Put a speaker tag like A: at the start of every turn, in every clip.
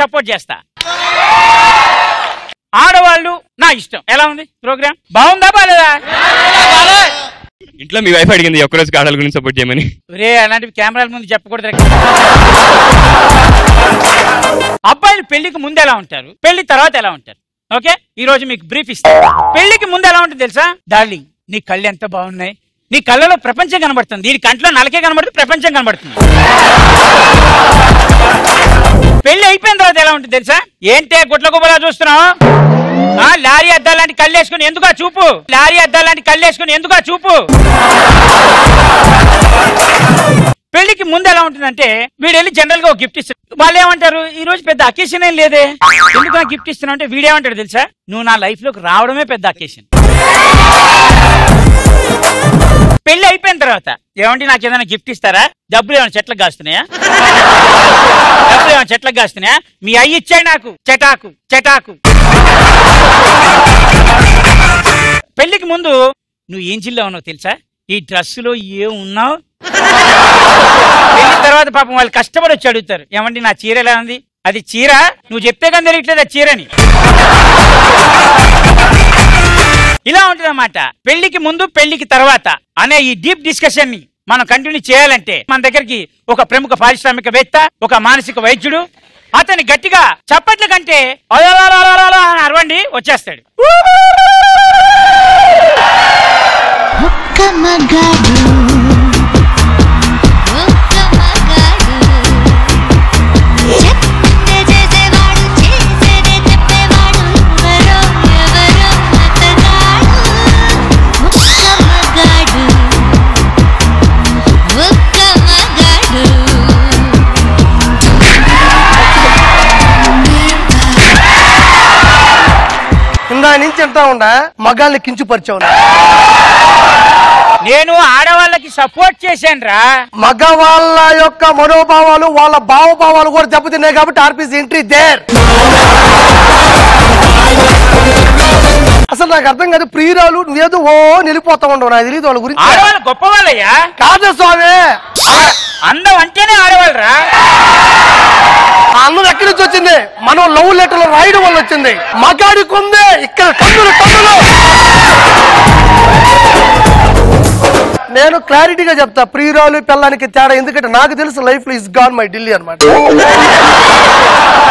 A: Support చేస్తా. ఆడవాళ్ళు నా ఇష్టం. ఎలా ఉంది ప్రోగ్రామ్? బాగుందా బాలేదా?
B: ఇంట్లో మీ వైఫ్ అడిగింది ఒక్కరోజు ఆడల గురించి సపోర్ట్ చేయమని.
A: రే అలాంటివి కెమెరాల ముందు చెప్పకూడదు అబ్బాయిలు పెళ్ళికి ముందు ఎలా ఉంటారు? పెళ్ళి తర్వాత ఎలా ఉంటారు? ఓకే? ఈ రోజు మీకు బ్రీఫ్ ఇస్తాను పెళ్ళికి ముందు ఎలా ఉంటుంది తెలుసా? డార్లింగ్ నీ కళ్ళు ఎంత బాగున్నాయి? నీ కళ్ళలో ప్రపంచం కనబడుతుంది. దీని కంట్లో నలకే కనబడుతుంది ప్రపంచం కనబడుతుంది. పెళ్ళి అయిపోయిన తర్వాత ఎలా ఉంటుంది తెలుసా? ఏంటే గుట్ల గుబలా చూస్తున్నావు? ఆ, లారీ అద్దాలు కళ్ళేసుకుని కళ్ళు వేసుకుని ఎందుకు చూపు? లారీ అద్దాలు కళ్ళేసుకుని కళ్ళు వేసుకుని చూపు? పెళ్ళికి ముందు ఎలా ఉంటుందంటే వీడు వెళ్ళి జనరల్గా ఒక గిఫ్ట్ ఇస్తారు వాళ్ళు ఏమంటారు? ఈ రోజు పెద్ద అకేషన్ ఏం లేదే. ఎందుకు నాకు గిఫ్ట్ ఇస్తున్నా అంటే వీడేమంటాడు తెలుసా? నువ్వు నా లైఫ్లోకి రావడమే పెద్ద అకేషన్. పెళ్ళి అయిపోయిన తర్వాత ఏమంటే నాకు ఏదైనా గిఫ్ట్ ఇస్తారా? డబ్బులు ఏమైనా చెట్లకు కాస్తున్నాయా? డబ్బులు ఏమైనా చెట్లకు కాస్తున్నాయా? మీ అయ్యి ఇచ్చాడు నాకు. చెటాకు చెటాకు. పెళ్ళికి ముందు నువ్వు ఏం జిల్లా ఉన్నావు తెలుసా? ఈ డ్రెస్సులో ఏమున్నావు పెళ్ళి తర్వాత పాపం వాళ్ళు కష్టపడి వచ్చి అడుగుతారు. ఏమండి నా చీర ఎలా ఉంది? అది చీర? నువ్వు చెప్తే కానీ తెలియట్లేదు ఆ చీరని. ఇలా ఉంటుందన్నమాట. పెళ్ళికి ముందు పెళ్ళికి తర్వాత అనే ఈ డీప్ డిస్కషన్ని మనం కంటిన్యూ చేయాలంటే మన దగ్గరికి ఒక ప్రముఖ పారిశ్రామికవేత్త ఒక మానసిక వైద్యుడు అతని గట్టిగా చప్పట్ల కంటే అని అరవండి వచ్చేస్తాడు.
C: ఒక్క మగాడు.
D: అంటా ఉండా? మగాళ్ళని కించుపరిచావు
A: నేను ఆడవాళ్ళకి సపోర్ట్ చేశాను రా
D: మగవాళ్ళ యొక్క మనోభావాలు వాళ్ళ భావభావాలు కూడా దెబ్బతిన్నాయి కాబట్టి ఆర్పీసీ ఎంట్రీ దేర్ అసలు నాకు అర్థం కాదు ప్రియురాలు నువ్వేదో ఓ నిలిపోతా ఉండవు. నాకు తెలియదు వాళ్ళ గురించి.
A: ఆడవాళ్ళు గొప్ప వాళ్ళయ్యా
D: కాదు స్వామి.
A: అందం అంటేనే ఆడవాళ్ళు రా
D: ఆ అన్నం ఎక్కడి నుంచి వచ్చింది? మనం లవ్ లెటర్లు రాయడం వల్ల వచ్చింది. మగాడికి ఉంది ఇక్కడ కన్నులు కన్నులు. నేను క్లారిటీగా చెప్తా ప్రియురాలు పిల్లానికి తేడా ఎందుకంటే నాకు తెలుసు లైఫ్లో ఇస్ గాన్ మై ఢిల్లీ అనమాట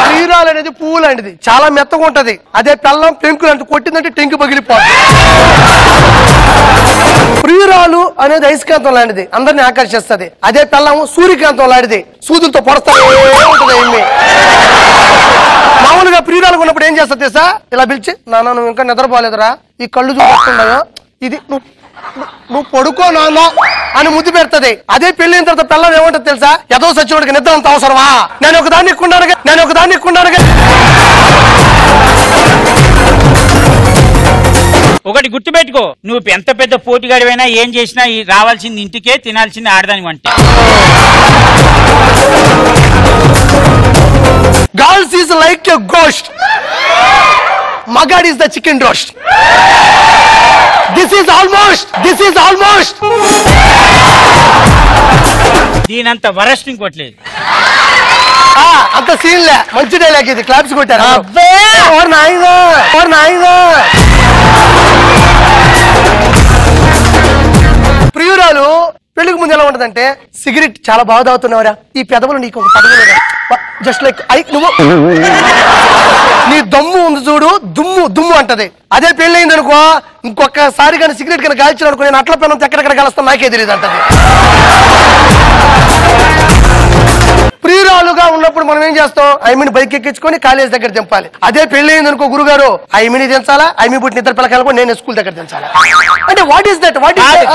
D: ప్రియురాలు అనేది పువ్వు లాంటిది చాలా మెత్తగా ఉంటది. అదే పిల్లం పెంకు లాంటి కొట్టిందంటే టెంకు పగిలిపోతుంది ప్రియురాలు అనేది ఐస్కాంతం లాంటిది అందరిని ఆకర్షిస్తుంది. అదే పిల్లం సూర్యకాంతం లాంటిది సూదులతో పొడతా ఉంటుంది మామూలుగా ప్రియురాలు ఉన్నప్పుడు ఏం చేస్తా తెలుసా? ఇలా పిలిచి నాన్న నువ్వు ఇంకా నిద్రపోలేదురా ఈ కళ్ళు చూపిస్తున్నాయో ఇది నువ్వు నువ్వు- పడుకో నాన్న అని ముద్దు పెడుతుంది. అదే పెళ్ళిన తర్వాత పిల్లలు ఏమంటుంది తెలుసా? ఎదో సచ్చినోడికి నిద్ర అంత అవసరమా? నేను ఒక దాన్ని ఎక్కున్నానుగా నేను ఒక దాన్ని ఎక్కున్నానుగా.
A: ఒకటి గుర్తుపెట్టుకో నువ్వు ఎంత పెద్ద పోటీగాడివైనా ఏం చేసినా ఈ రావాల్సింది ఇంటికే తినాల్సింది ఆడదాని వంట.
D: Girls is like a ghost మగాడ్ is the chicken roast this is almost this is almost
A: దీనంత worst ఇంకోట్లేదు.
D: అంత సీన్ లే. మంచి డైలాగ్ ఇది. క్లాప్స్ కొట్టారు.
A: అబ్బే!
D: ఓర్ నాయనా ఓర్ నాయనా ప్రియురాలు పెళ్ళికి ముందు ఎలా ఉంటదంటే సిగరెట్ చాలా బాగా తాగుతున్నావురా. ఈ పెదవులు నీకు ఒక పదవులు జస్ట్ లైక్ ఐ నువ్వు. నీ దమ్ము ఉంది చూడు దుమ్ము దుమ్ము అంటది. అదే పెళ్ళయింది అనుకో ఇంకొకసారి కానీ సిగరెట్ కానీ కాల్చిన అనుకో నేను అట్ల పెనంత ఎక్కడెక్కడ కలుస్తాను నాకే తెలియదు అంటది. ప్రియురాలుగా ఉన్నప్పుడు మనం ఏం చేస్తాం? ఐమిని బైక్ ఎక్కించుకొని కాలేజ్ దగ్గర దింపాలి. అదే పెళ్ళి అయింది అనుకో గురుగారు ఐమిని దించాలా? ఐమి పుట్టిన ఇద్దరు పిల్లకాయలు కూడా నేను స్కూల్ దగ్గర దించాలా? అంటే what is that what. Is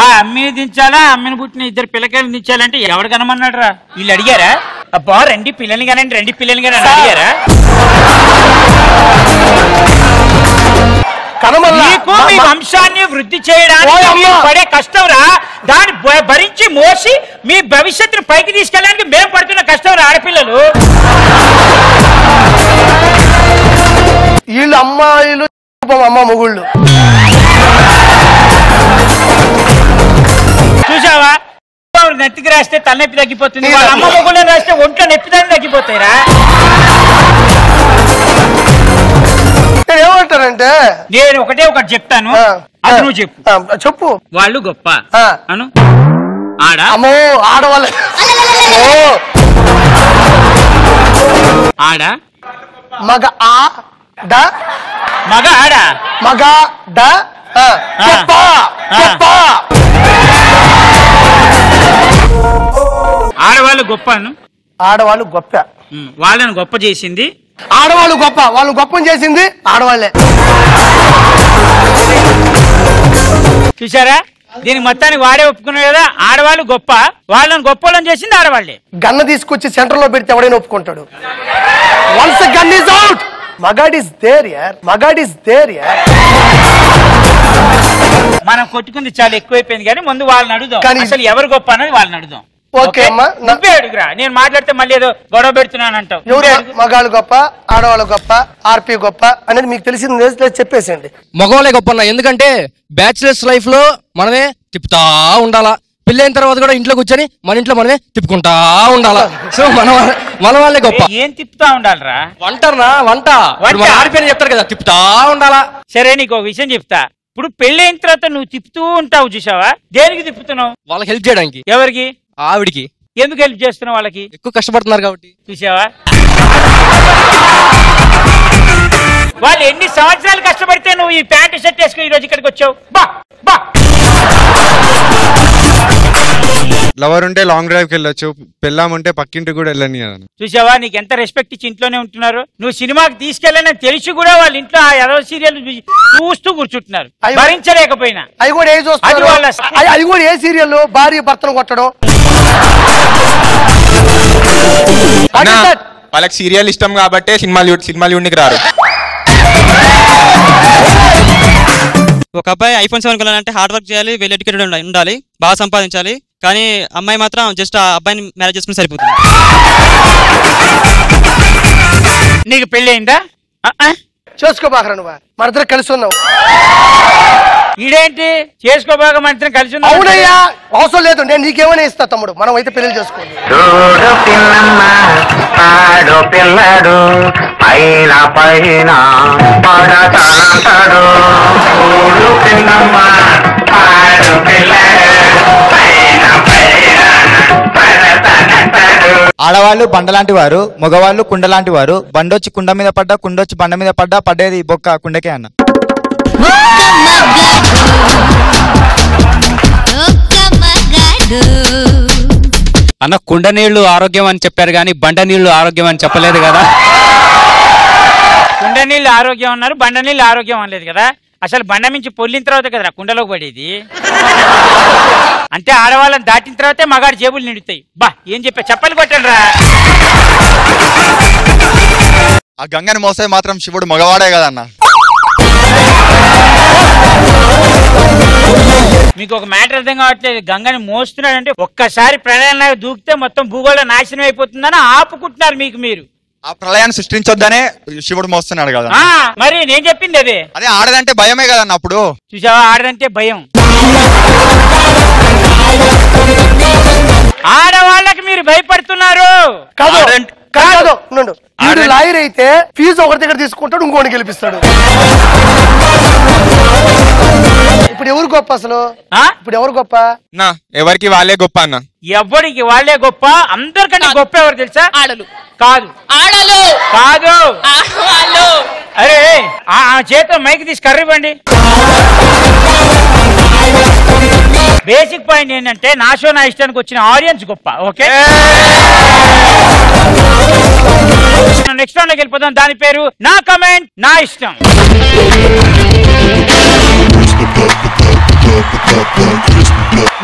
A: ఆ అమ్మిని దించాలా? అమ్మిని పుట్టిన ఇద్దరు పిల్లకాయలు దించాలంటే ఎవడు కనమన్నాడు రా వీళ్ళు అడిగారా? అబ్బా రండి పిల్లల్ని కానండి రండి పిల్లల్ని కానీ అడిగారా?
D: కనమల్లా? మా-
A: వంశాన్ని వృద్ధి చేయడానికి! మీరు పడే కష్టం రా దాన్ని భరించి మోసి మీ భవిష్యత్తును పైకి తీసుకెళ్ళడానికి మేము పడుతున్న కష్టం రా ఆడపిల్లలు?
D: వీళ్ళు అమ్మాయిలు అమ్మ మొగుళ్ళు.
A: చూసావా? నెత్తికి రాస్తే తలనొప్పి తగ్గిపోతుంది. వాళ్ళ అమ్మ మొగుళ్ళని రాస్తే ఒంట్లో నొప్పి దాన్ని తగ్గిపోతాయిరా.
D: నేను ఏమంటానంటే
A: నేను ఒకటే ఒకటి చెప్తాను. అది నువ్వు చెప్పు.
D: చెప్పు.
A: వాళ్ళు గొప్ప. అను? ఆడ?
D: అమ్మో ఆడవాళ్ళ.
A: ఆడ?
D: మగ ఆ డ
A: మగ ఆడ?
D: మగ డ. గొప్ప. గొప్ప
A: ఆడవాళ్ళు గొప్ప అను?
D: ఆడవాళ్ళు గొప్ప.
A: వాళ్ళని గొప్ప చేసింది
D: ఆడవాళ్ళు గొప్ప వాళ్ళు గొప్పని చేసింది ఆడవాళ్ళే.
A: చూసారా దీనికి మొత్తానికి వాడే ఒప్పుకున్నాడు కదా? ఆడవాళ్ళు గొప్ప వాళ్ళని గొప్పలను చేసింది ఆడవాళ్ళే.
D: గన్న తీసుకొచ్చి సెంటర్లో పెడితే ఎవడైనా ఒప్పుకుంటాడు? వన్స్ గన్ ఇస్ అవుట్ మగాడ్ ఇస్ దేర్ యార్ మగాడ్ ఇస్ దేర్ యార్
A: మనం కొట్టుకుంది చాలా ఎక్కువైపోయింది కానీ ముందు వాళ్ళని అడుగుదాం.
D: కానీ-
A: అసలు ఎవరు గొప్ప అన్నది వాళ్ళని అడుగుదాం.
D: ఓకే.
A: ఓకే?
D: అమ్మా. నా-
A: నువ్వే అడుగురా. నేను మాట్లాడితే మళ్ళీ ఏదో గొడవ పెడుతున్నాను అంటావు
D: ఎవరు
A: నువ్వే అడుగు.
D: మగాళ్ళు గొప్ప ఆడవాళ్ళు గొప్ప ఆర్పి గొప్ప అనేది మీకు తెలిసింది లేదు, చెప్పేసేయండి.
E: మగవాళ్ళే గొప్ప అన్న. ఎందుకంటే బ్యాచిలర్స్ లైఫ్లో మనమే తిప్పుతా ఉండాలా. పెళ్ళైన తర్వాత కూడా ఇంట్లో కూర్చొని మన ఇంట్లో మనమే తిప్పుకుంటా ఉండాలా. సో మన వాళ్ళ- మన వాళ్ళే గొప్ప.
A: ఏ, ఏం తిప్పుతా ఉండాలిరా?
E: వంటనా వంట. ఇప్పుడు మన ఆడిపోయిన చెప్తారు కదా తిప్పుతా ఉండాలా.
A: సరే నీకు ఒక విషయం చెప్తా. ఇప్పుడు పెళ్ళైన తర్వాత నువ్వు తిప్పుతూ ఉంటావు చూసావా దేనికి తిప్పుతున్నావు?
E: వాళ్ళకి హెల్ప్ చేయడానికి.
A: ఎవరికి?
E: ఆవిడికి.
A: ఎందుకు హెల్ప్ చేస్తున్నావు వాళ్ళకి?
E: ఎక్కువ కష్టపడుతున్నారు కాబట్టి.
A: చూసావా? వాళ్ళు ఎన్ని సంవత్సరాలు కష్టపడితే నువ్వు ఈ ప్యాంటు షర్ట్ వేసుకుని ఈ రోజు ఇక్కడికి వచ్చావు? బా బా.
F: లవర్ ఉంటే లాంగ్ డ్రైవ్కి వెళ్ళొచ్చు పెళ్ళాం ఉంటే పక్కింటికి కూడా వెళ్ళని
A: చూసావా? నీకు ఎంత రెస్పెక్ట్ ఇచ్చి ఇంట్లోనే ఉంటున్నారు? నువ్వు సినిమాకి తీసుకెళ్ళని తెలిసి కూడా వాళ్ళ ఇంట్లో ఆ ఎదవ సీరియల్ చూస్తూ కూర్చుంటున్నారు. భరించలేకపోయినా.
D: అవి కూడా ఏ చూస్తారు
A: అది వాళ్ళ-
D: అవి- అవి కూడా ఏ సీరియల్ భార్య భర్తను కొట్టడం?
G: వాళ్ళకి సీరియల్ ఇష్టం కాబట్టే సినిమాలు సినిమాలు చూడడానికి రారు.
H: ఒక అబ్బాయి ఐఫోన్ సెవెన్ కొనాలంటే హార్డ్ వర్క్ చేయాలి వెల్ ఎడ్యుకేటెడ్ ఉండాలి బాగా సంపాదించాలి. కానీ అమ్మాయి మాత్రం జస్ట్ ఆ అబ్బాయిని మ్యారేజ్ చేసుకుని సరిపోతుంది.
A: నీకు పెళ్ళి అయిందా?
D: చేసుకోబాకరా నువ్వు మన ఇద్దరు కలిసి ఉన్నావు
A: ఈడేంటి? చేసుకోబాగా మంత్రం కలిసి ఉన్నావు.
D: అవునయ్యా అవసరం లేదు. నేను నీకేమైనా ఇస్తా తమ్ముడు. మనం అయితే పెళ్ళి చేసుకోండి
I: చూడు పిల్లమ్మ పాడు పిల్లడు పైన పైన పడతాడు. చూడు పిల్లమ్మ పాడు పిల్లడు పైన పైన
J: ఆడవాళ్ళు బండలాంటి వారు మగవాళ్ళు కుండలాంటి వారు బండొచ్చి కుండ మీద పడ్డా కుండొచ్చి బండ మీద పడ్డా పడ్డేది బొక్క కుండకే అన్న.
B: అన్న కుండ నీళ్ళు ఆరోగ్యం అని చెప్పారు కానీ బండ నీళ్ళు ఆరోగ్యం అని చెప్పలేదు కదా.
A: కుండ నీళ్ళు ఆరోగ్యం అన్నారు బండ నీళ్ళు ఆరోగ్యం అనలేదు కదా. అసలు బండ నుంచి పొల్లిన తర్వాత కదరా కుండలోకి పడేది? అంటే ఆడవాళ్ళని దాటిన తర్వాతే మగాడి జేబులు నిండుతాయి. బా ఏం చెప్పా? చెప్పలు కొట్టండి రా.
J: ఆ గంగని మోసే మాత్రం శివుడు మగవాడే కదన్న.
A: మీకు ఒక మ్యాటర్ అర్థం కావట్లేదు. గంగని మోస్తున్నాడంటే ఒక్కసారి ప్రళయంలో దూకితే మొత్తం భూగోళం నాశనం అయిపోతుందని ఆపుకుంటున్నారు మీకు మీరు.
J: ఆ ప్రళయాన్ని సృష్టించొద్దనే శివుడు మోస్తున్నాడు కదా.
A: ఆ మరి నేను చెప్పింది అదే.
J: అదే ఆడదంటే భయమే కదన్న అప్పుడు?
A: చూసావా? ఆడదంటే భయం. ఆడవాళ్ళకి మీరు భయపడుతున్నారు.
D: కాదు. కాదు. వీడు లాయర్ అయితే ఫీజు ఒకరి దగ్గర తీసుకుంటాడు ఇంకోటి గెలిపిస్తాడు. ఇప్పుడు ఎవరు గొప్ప అసలు?
A: ఆ?
D: ఇప్పుడు ఎవరు గొప్ప?
G: నా ఎవరికి వాళ్ళే గొప్ప అన్న?
A: ఎవరికి వాళ్ళే గొప్ప అందరికంటే గొప్ప ఎవరు తెలుసా?
K: ఆడలు.
A: కాదు.
K: ఆడలు.
A: కాదు. అరే ఆ ఆ చేతిలో మైక్ తీసి కర్రివ్వండి బేసిక్ పాయింట్ ఏంటంటే నా షో నా ఇష్టానికి వచ్చిన ఆడియన్స్ గొప్ప ఓకే? నెక్స్ట్ రౌండ్లోకి వెళ్ళిపోదాం. దాని పేరు నా కమెంట్ నా ఇష్టం.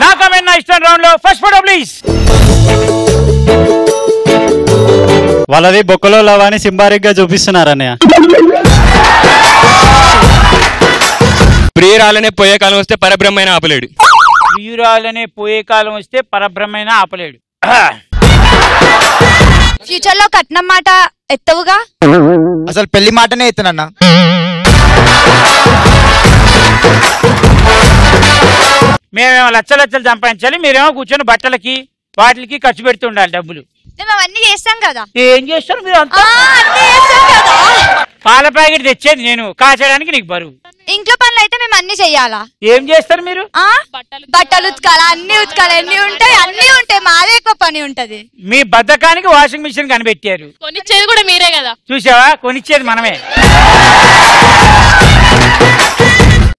A: నా కమెంట్ నా ఇష్టం రౌండ్లో ఫస్ట్ ఫోటో ప్లీజ్.
L: వాళ్ళది బొక్కలో లవాని సింబారిక్గా చూపిస్తున్నారు అన్నయ్య.
B: ప్రియురాలనే పోయే కాలం వస్తే పరబ్రహ్మైన ఆపలేడు.
A: ప్రియురాలనే పోయే కాలం వస్తే పరబ్రహ్మైన ఆపలేడు.
K: ఫ్యూచర్లో కట్నం మాట ఎత్తవుగా?
J: అసలు పెళ్ళి మాటనే ఎత్తునన్నా?
A: మేమేమో లచ్చ లచ్చలు సంపాదించాలి మీరేమో కూర్చొని బట్టలకి వాటికి ఖర్చు పెడుతూ ఉండాలి డబ్బులు.
K: మేము అవన్నీ చేస్తాం కదా.
A: ఏం చేస్తారు మీరు అంతా? పాల ప్యాకెట్ తెచ్చేది నేను కాచడానికి నీకు బరువు.
K: ఇంట్లో పనులు అయితే మేము అన్ని చెయ్యాలా?
A: ఏం చేస్తారు మీరు?
K: ఆ? బట్టలు ఉతకాలి? అన్ని ఉతకాలి? అన్ని ఉంటాయి? అన్ని ఉంటాయి. మాదే ఎక్కువ పని ఉంటది.
A: మీ బద్ధకానికి వాషింగ్ మిషన్ కనిపెట్టారు.
M: కొనిచ్చేది కూడా మీరే కదా.
A: చూసావా? కొనిచ్చేది మనమే.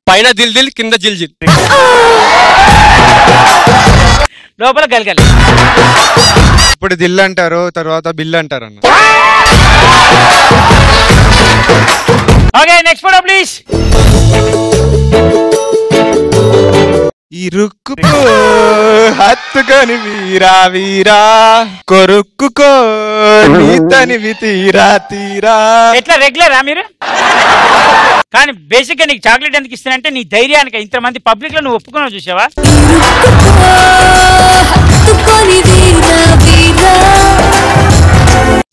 B: పైన దిల్ దిల్ కింద జిల్ జిల్.
A: లోపల గలగలి
F: ఇప్పుడు దిల్ అంటారు తర్వాత బిల్ అంటారు అన్న.
A: ఓకే నెక్స్ట్ ఫోటో ప్లీజ్
G: ఇరుక్కుకో హత్తుకొని వీరా వీరా. కొరుక్కుకో నీతనివి తీరా తీరా.
A: ఎట్లా రెగ్యులరా మీరు? కానీ బేసిక్గా నీకు చాక్లెట్ ఎందుకు ఇస్తానంటే నీ ధైర్యానికి ఇంతమంది పబ్లిక్లో నువ్వు ఒప్పుకున్నావు చూసావా?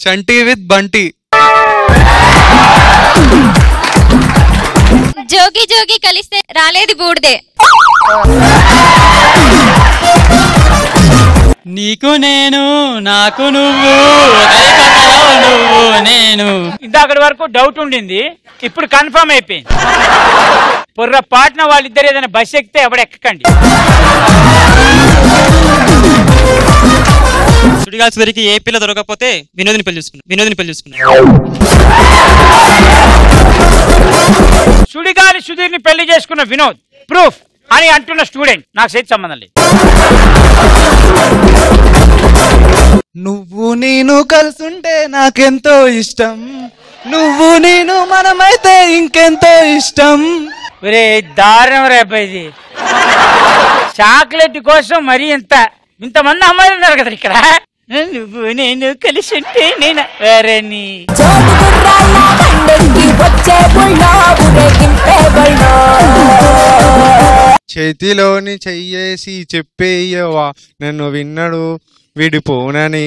F: చంటి విత్ బంటి.
C: జోగి జోగి కలిస్తే రాలేదు బూడిదే.
H: నీకు నేను నాకు నువ్వు నువ్వు నేను.
A: ఇందాకటి వరకు డౌట్ ఉండింది. ఇప్పుడు కన్ఫర్మ్ అయిపోయింది. పొర్ర పాటన వాళ్ళిద్దరు ఏదైనా బస్ ఎక్కితే ఎవడు ఎక్కకండి
H: సుడిగాలి సుదరికి ఏ పిల్ల దొరకకపోతే వినోదిని పెళ్ళి చూసుకున్నా వినోదిని పెళ్ళి చూసుకున్నా
A: సుడిగాలి సుధీర్ని పెళ్ళి చేసుకున్న వినోద్ ప్రూఫ్ అని అంటున్న స్టూడెంట్. నాకు సైతు సంబంధం లేదు.
N: నువ్వు నేను కలుసుంటే నాకెంతో ఇష్టం. నువ్వు నేను మనమైతే ఇంకెంతో ఇష్టం.
A: ఒరే దారుణం రే అబ్బాయి ఇది. చాక్లెట్ కోసం మరీ ఇంత ఇంతమంది అమ్మాయిలు ఉన్నారు కదా ఇక్కడ. నువ్వు నేను కలిసి ఉంటే నేను వేరే నీ
F: చేతిలోని చెయ్యేసి చెప్పేయవా నన్ను విన్నడు విడిపోనని.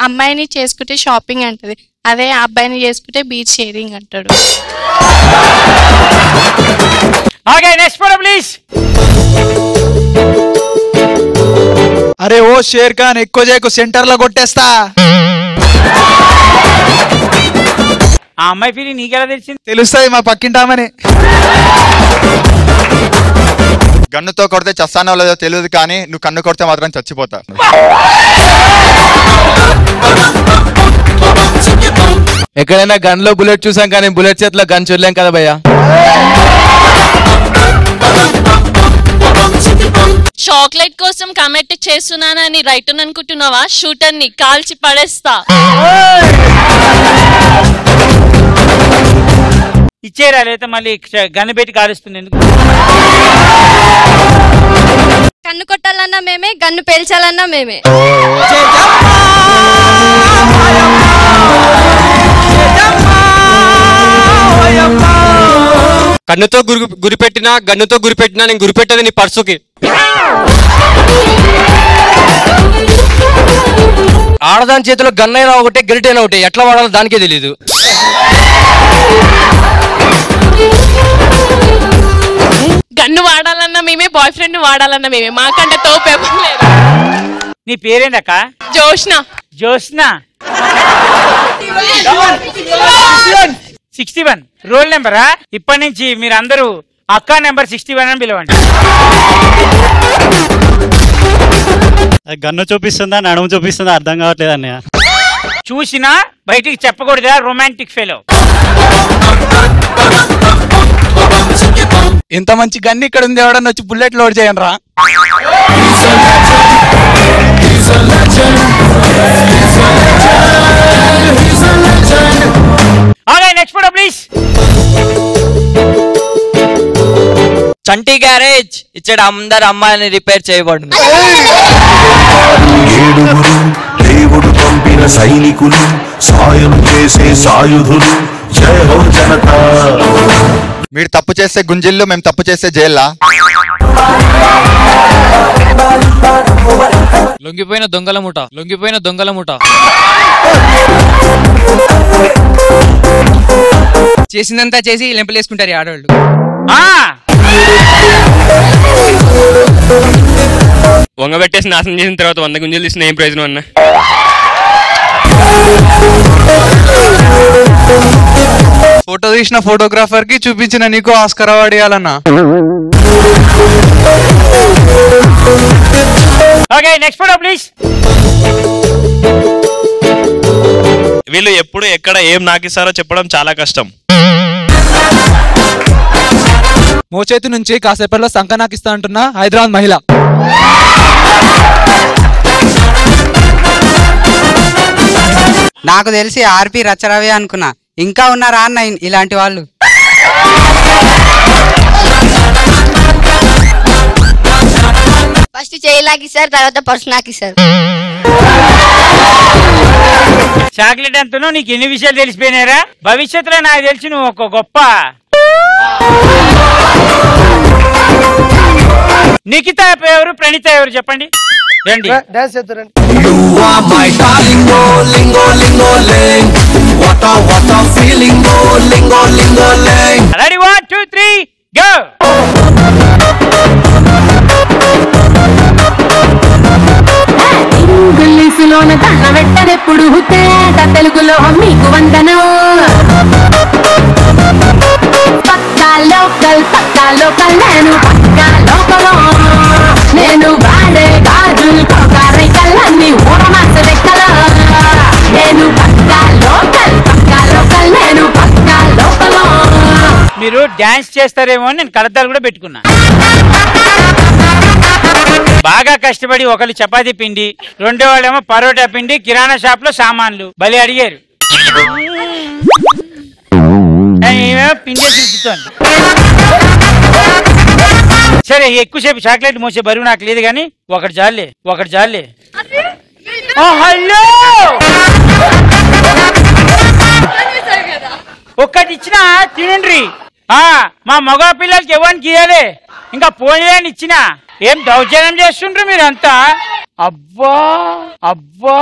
M: అమ్మాయిని చేసుకుంటే షాపింగ్ అంటది. అదే అబ్బాయిని చేసుకుంటే బీచ్ షేరింగ్ అంటాడు.
A: ఓకే నెక్స్ట్ ఫోటో ప్లీజ్
N: అరే ఓ షేర్ ఖాన్ ఎక్కువ చేయకు సెంటర్లో కొట్టేస్తా.
A: ఆ అమ్మాయి ఫీలింగ్ నీకెలా తెలిసింది?
N: తెలుస్తుంది మా పక్కింటామని.
J: గన్నుతో కొడితే చస్తానో లేదో తెలియదు కానీ నువ్వు కన్ను కొడితే మాత్రం చచ్చిపోతా.
E: ఎక్కడైనా గన్లో బుల్లెట్ చూసాం కానీ బుల్లెట్ చేతిలో గన్ చూడలేం కదా భయ్యా?
M: చాక్లెట్ కోసం కమెంట్ చేస్తున్నానని రైట్ అనుకుంటున్నావా? షూటర్ని కాల్చి పడేస్తా.
A: ఇచ్చేరా లేదా మళ్ళీ గన్ను పెట్టి కాలుస్తుంది ఎందుకు?
K: కన్ను కొట్టాలన్నా మేమే గన్ను పేల్చాలన్నా మేమే.
B: కన్నుతో గురి గురిపెట్టినా గన్నుతో గురిపెట్టినా నేను గురిపెట్టేది నీ పర్సుకి.
E: ఆడదాని చేతిలో గన్ అయినా ఒకటే గరిట అయినా ఒకటే. ఎట్లా వాడాలో దానికే తెలియదు
M: గన్ను వాడాలన్నా మేమే బాయ్ ఫ్రెండ్ వాడాలన్నా మేమే. మాకంటే తోపు ఎవరు లేరు.
A: నీ పేరేందక్క?
M: Joshna
A: Josna sixty one. Roll నెంబరా? ఇప్పటి నుంచి మీరు అందరూ అక్క నెంబర్ సిక్స్టీ వన్ అని పిలవండి.
L: గన్ను చూపిస్తుందా నడుము చూపిస్తుందా అర్థం కావట్లేదు అన్నయ్య.
A: చూసినా బయటికి చెప్పకూడదా రొమాంటిక్ ఫెలో
N: ఇంత మంచి గన్ ఇక్కడ ఉంది ఎవడన్నా వచ్చి బుల్లెట్ లోడ్ చేయండి రా
A: అలాగే next photo please
O: Chanti garage. ఇచ్చాడు అందరు అమ్మాయిని రిపేర్ చేయబడింది.
D: ఏడుగురు దేవుడు పంపిన సైనికులు సాయం చేసే సాయుధులు. జయ హో జనతా.
J: మీరు తప్పు చేస్తే గుంజిల్లు మేము తప్పు చేస్తే జైల్లా
B: లొంగిపోయిన దొంగల ముఠ లొంగిపోయిన దొంగల ముఠ
P: చేసిందంతా చేసి లెంపలేసుకుంటారు ఈ ఆడవాళ్ళు.
H: వంగబెట్టేసి నాశనం చేసిన తర్వాత వంద గుంజలు తీసిన ఏం ప్రయోజనం అన్న?
Q: ఫోటో తీసిన ఫోటోగ్రాఫర్కి చూపించిన నీకు ఆస్కర్ అవార్డు ఇవ్వాలన్నా
A: ఓకే నెక్స్ట్ ఫోటో ప్లీజ్
H: వీళ్ళు ఎప్పుడు ఎక్కడ ఏం నాకిస్తారో చెప్పడం చాలా కష్టం.
Q: మోచేతి నుంచి కాసేపట్లో సంక నాకు ఇస్తా అంటున్నా హైదరాబాద్ మహిళ.
R: నాకు తెలిసి ఆర్పి రచరవి అనుకున్నా. ఇంకా ఉన్నారా అన్న ఇలాంటి వాళ్ళు?
S: ఫస్ట్ చేయి లాగిస్తారు తర్వాత పర్సు నాకు ఇస్తారు
A: చాక్లెట్ ఎంతనో నీకు ఎన్ని విషయాలు తెలిసిపోయినారా భవిష్యత్తులో నాకు తెలిసి నువ్వు ఒక గొప్ప. నిఖిత ఎవరు? ప్రణీత ఎవరు? చెప్పండి. రండి.
T: Dance
D: oh, oh.
A: Ready one two three go
U: ఇంగ్లీషులోన కన్న వెంటనెప్పుడు తేట తెలుగులో మీకు వందనం. పక్కా లోకల్ పక్కా లోకల్ నేను పక్కా లోకలో నేను వాడే గాజులు కోకారైకల్లన్నీ ఊరమాస లెక్కలో నేను పక్కా లోకల్ పక్కా లోకల్ నేను పక్కా లోకలో
A: మీరు డాన్స్ చేస్తారేమో అని నేను కడతాలు కూడా పెట్టుకున్నా. బాగా కష్టపడి ఒకళ్ళు చపాతీ పిండి రెండో వాళ్ళేమో పరోటా పిండి కిరాణా షాప్లో సామాన్లు. బలి అడిగారు. పిండి. సరే ఎక్కువసేపు చాక్లెట్ మోసే బరువు నాకు లేదు కానీ ఒకటి జాలే ఒకటి జాలే ఓ, హలో! ఒక్కటి ఇచ్చిన తినండి మా మగ పిల్లలకి ఎవరికి ఇయ్యాలి ఇంకా పోలేని ఇచ్చిన? ఏం దౌర్జన్యం చేస్తుండ్రు మీరంతా? అబ్బా అబ్బా.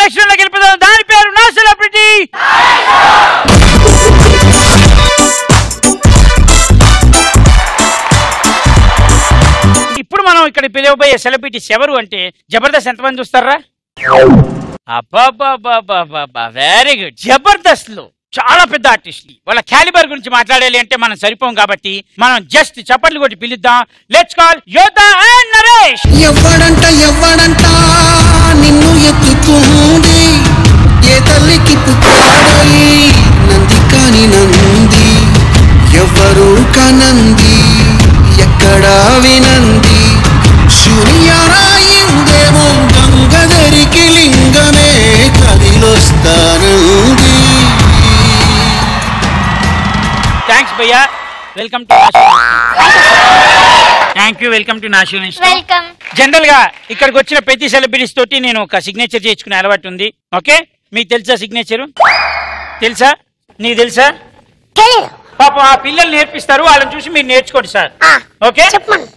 A: నెక్స్ట్ వెళ్ళిపోదాం దాని పేరు నా సెలబ్రిటీ. ఇప్పుడు మనం ఇక్కడ పిలువబోయే సెలబ్రిటీస్ ఎవరు అంటే జబర్దస్త్ ఎంతమంది చూస్తారా? అబ్బాబాబాబాబా వెరీ గుడ్ జబర్దస్త్లో చాలా పెద్ద ఆర్టిస్ట్ వాళ్ళ క్యాలిబర్ గురించి మాట్లాడాలి అంటే మనం సరిపోం కాబట్టి మనం జస్ట్ చప్పట్లు కొట్టి పిలుద్దాం. Let's call Yodha and Naresh.
V: ఎవ్వడంట ఎవడంట నిన్ను ఎత్తుకుంది ఏ తల్లికి పుట్టాడోయి నంది కాని నంది. ఎవరు కనంది.
A: థ్యాంక్స్ భయ్యా. Welcome to thank you welcome to national
S: welcome
A: జనరల్గా ఇక్కడికి వచ్చిన ప్రతి సెలబ్రిటీస్ తోటి నేను ఒక సిగ్నేచర్ చేయించుకునే అలవాటు ఉంది. ఓకే మీకు తెలుసా సిగ్నేచర్ తెలుసా? నీకు తెలుసా? పాపం ఆ పిల్లలు నేర్పిస్తారు. వాళ్ళని చూసి మీరు నేర్చుకోండి సార్. ఓకే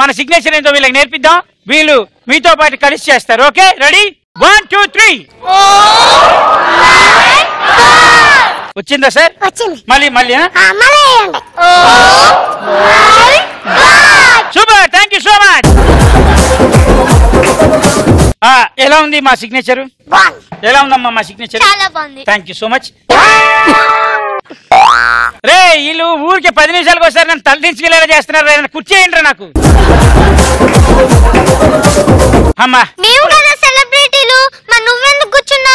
A: మన సిగ్నేచర్ ఏంటో వీళ్ళకి నేర్పిద్దాం. వీళ్ళు మీతో పాటు కలిసి చేస్తారు. Okay ready one two three వచ్చిందా సార్? వచ్చింది. మళ్ళీ మళ్ళీ super thank you so much ఎలా ఉంది మా సిగ్నేచర్ ఎలా ఉందమ్మా మా signature thank you so much రే వీళ్ళు ఊరికే పది నిమిషాలకు వస్తారు నన్ను తలదించుకెళ్ళేలా చేస్తున్నారు రే, నన్ను కూర్చేయండి నాకు. అమ్మా.
S: మేము కదా సెలబ్రిటీలు మరి నువ్వెందుకు కూర్చున్నా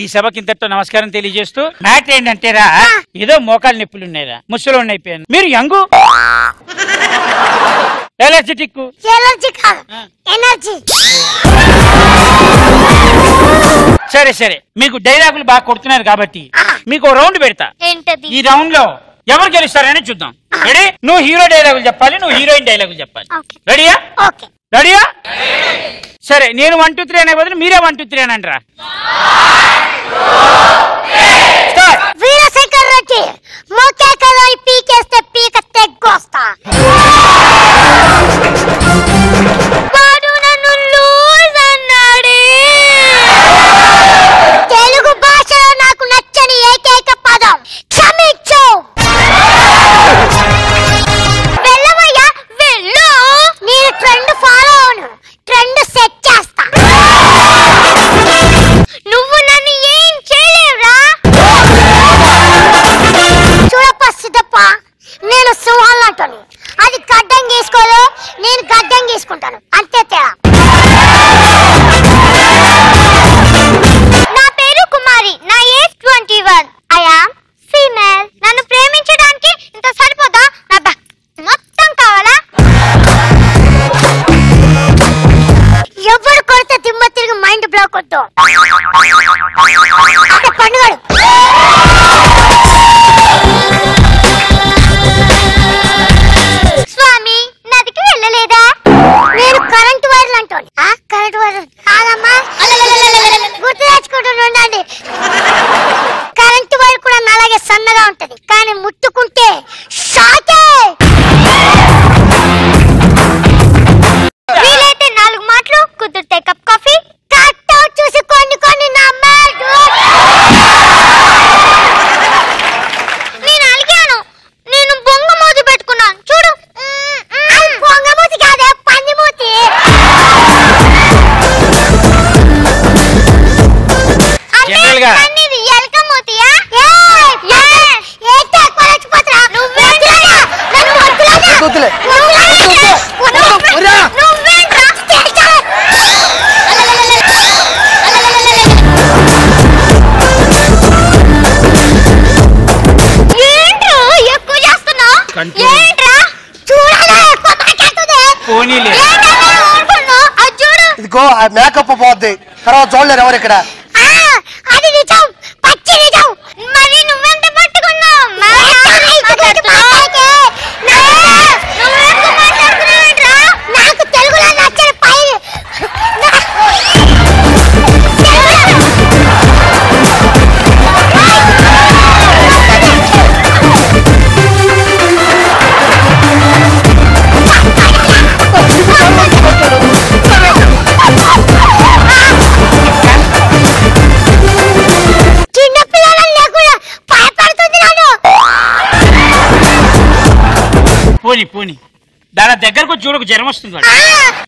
A: ఈ సభకి ఇంతటితో నమస్కారం తెలియజేస్తూ మ్యాట్ ఏంటంటే రా ఏదో మోకాలు నొప్పులు ఉన్నాయిరా ముసలు అయిపోయాను. మీరు యంగు? ఎలర్జెటిక్
W: ఎనర్జీ
A: సరే సరే. మీకు డైలాగులు బాగా కొడుతున్నారు కాబట్టి మీకు రౌండ్ పెడతా. ఈ రౌండ్లో ఎవరు గెలుస్తారని చూద్దాం. రెడీ నువ్వు హీరో డైలాగులు చెప్పాలి నువ్వు హీరోయిన్ డైలాగులు చెప్పాలి. రెడీయా రెడీయా సరే నేను వన్ టూ త్రీ అనే బదులు మీరే వన్ టూ త్రీ అని అంటారా?
W: వీరశేఖర్ రెడ్డి మోకేకలో పీకేస్తే పీక తెగ్గొస్తా. వాడు నన్ను లూజ్ అన్నాడే. తెలుగు భాషలో నాకు నచ్చని ఏకైక పదం అది గడ్డం గీసుకోదు నేను గడ్డం గీసుకుంటాను. అంతే తేడా. నా పేరు కుమారి నా age twenty one. I am female నన్ను ప్రేమించడానికి ఇంత సరిపోదా? నా బ్యాక్ మొత్తం కావాలా? ఎవరు కొడితే తిమ్మ తిరిగి మైండ్ బ్లాక్ వద్దు. పండుగడు
D: ఇక్కడ
A: పోని పోని. దాని దగ్గరకు చూడకు జ్వరం వస్తుంది వాడు.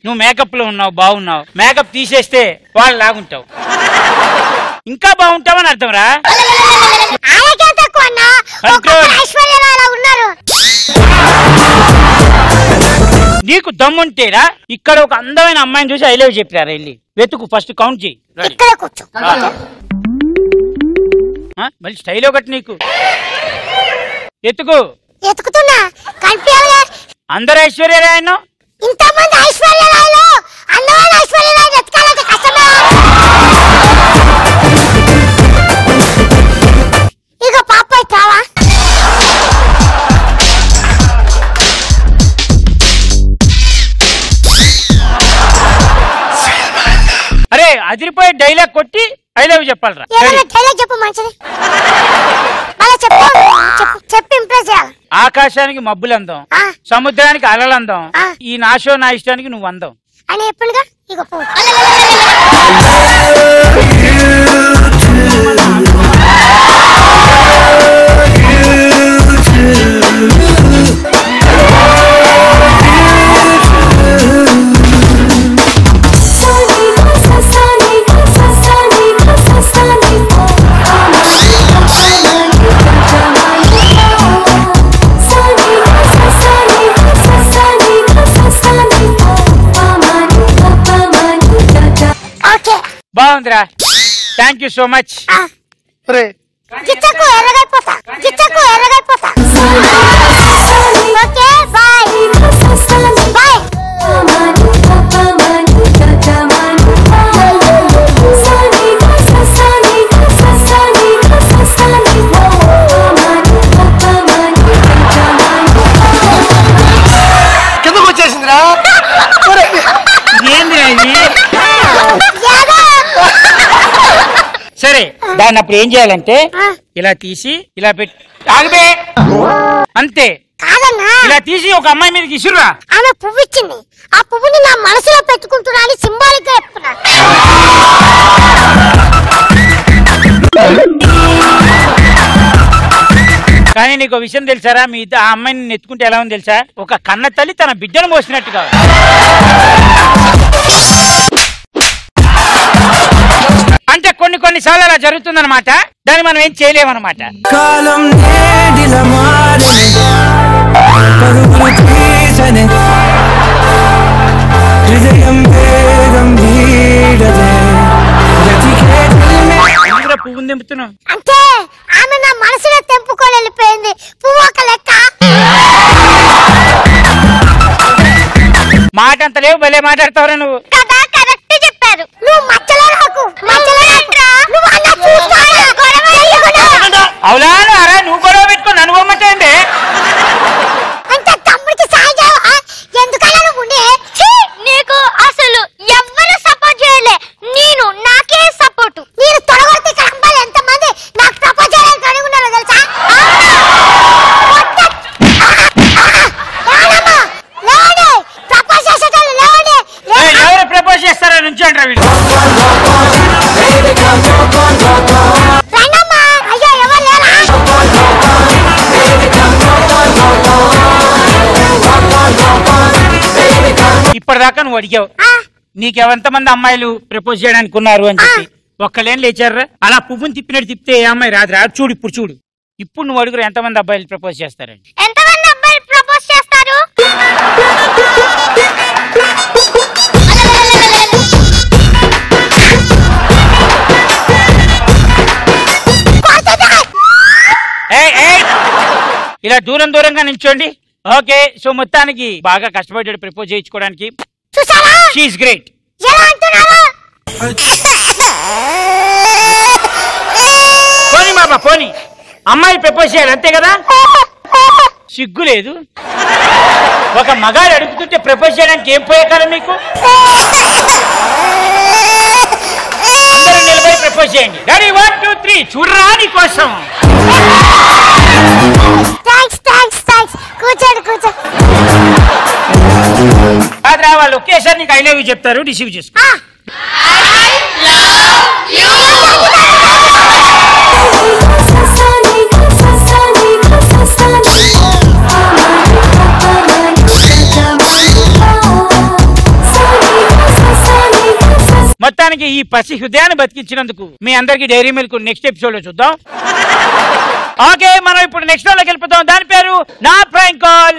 A: నువ్వు మేకప్లో ఉన్నావు బాగున్నావు. మేకప్ తీసేస్తే వాళ్ళు లాగుంటావు. ఇంకా బాగుంటావని అర్థం రా. నీకు దమ్ముంటేరా ఇక్కడ ఒక అందమైన అమ్మాయిని చూసి ఐ లవ్ చెప్పారా వెళ్ళి. వెతుకు ఫస్ట్ కౌంట్ చేయి. మళ్ళీ స్టైల్ ఒకటి నీకు. ఎత్తుకు
W: ఎతుకుతున్నా? కనిపించాలిగా
A: అందరు ఐశ్వర్యరాయను
W: ఇంతమంది ఐశ్వర్యరాయలు? అందమైన ఐశ్వర్యరాయలు ఎతకాలంటే కష్టమే. ఇక పాప
A: అరే అదిరిపోయే డైలాగ్ కొట్టి ఐ లవ్ చెప్పాలరా.
W: చెప్పు మంచిది. అలా చెప్పు చెప్పు చెప్పి ఇంప్రెస్ చేయాలి.
A: ఆకాశానికి మబ్బులు అందం. సముద్రానికి అలలు అందం. ఈ నాశో నా ఇష్టానికి నువ్వు అందం.
W: అని ఎప్పుడుగా ఇక
A: బాగుందిరా. థ్యాంక్ యూ సో మచ్
W: గిచ్చకు ఎర్రగైపోతా గిచ్చకు ఎర్రగైపోతా ఓకే
A: సరే దాన్ని అప్పుడు ఏం చేయాలంటే ఇలా తీసి ఇలా పెట్టి ఆగిపే. అంతే. ఇలా తీసి ఒక అమ్మాయి మీదకి ఇసురురా.
S: ఆమె పువ్వు ఇచ్చింది ఆ పువ్వుని నా మనసులో పెట్టుకుంటున్నా అని సింబాలిక్గా చెప్తున్నా.
A: కానీ నీకు ఒక విషయం తెలుసారా? మీ ఇద్ద- ఆ అమ్మాయిని నెత్తుకుంటే ఎలా ఉంది తెలుసా? ఒక కన్న తల్లి తన బిడ్డను మోసినట్టుగా అంటే కొన్ని కొన్ని సార్లు అలా జరుగుతుందన్నమాట. దాన్ని మనం ఏం చేయలేమన్నమాట.
V: కాలం
A: ఎందుకురా పువ్వుని దింపుతున్నావు
S: అంటే ఆమె నా మనసులో తెంపుకొని వెళ్ళిపోయింది పువ్వు ఒక లెక్క.
A: మాట అంత లేవు భలే మాట్లాడతావురా నువ్వు.
S: చెప్పారు నువ్వు మచ్చలో నాకు మచ్చలో. నువ్వు? గొడవ చేయకుండా.
A: అవునా నువ్వు అడిగావు. నీకెవంతమంది అమ్మాయిలు ప్రపోజ్ చేయడానికి ఉన్నారు అని చెప్పి. ఒక్కలేం లేచారా అలా పువ్వుని తిప్పినట్టు తిప్పితే ఏ అమ్మాయి రాదు రాదు చూడు ఇప్పుడు చూడు. ఇప్పుడు నువ్వు అడుగురు ఎంతమంది అబ్బాయిలు ప్రపోజ్ చేస్తారండి
S: ఎంతమంది అబ్బాయిలు ప్రపోజ్ చేస్తారు!
A: ఇలా దూరం దూరంగా నిల్చోండి. ఓకే సో మొత్తానికి బాగా కష్టపడ్డాడు ప్రపోజ్ చేయించుకోవడానికి. షీఈ్ గ్రేట్
S: ఎలా అంటున్నావా?
A: పోనీ బాబా పోనీ. అమ్మాయి ప్రపోజ్ చేయాలి అంతే కదా? సిగ్గు లేదు. ఒక మగాడు అడుగుతుంటే ప్రపోజ్ చేయడానికి ఏం పోయే కాలం మీకు అందరూ నిలబడి ప్రపోజ్ చేయండి. రెడీ వన్ టూ త్రీ చూడరా నీ కోసం.
S: థ్యాంక్స్ థ్యాంక్స్ థ్యాంక్స్ కూర్చోండి కూర్చో.
A: కాదురా వాళ్ళు ఒకేసారి నీకు ఐ లవ్ యూ చెప్తారు రిసీవ్ చేసుకో. మొత్తానికి ఈ పసి హృదయాన్ని బతికించినందుకు మీ అందరికి డైరీ మిల్క్ నెక్స్ట్ ఎపిసోడ్లో చూద్దాం. ఓకే మనం ఇప్పుడు నెక్స్ట్లోకి వెళ్ళిపోతాం. దాని పేరు నా ప్రాంక్ కాల్.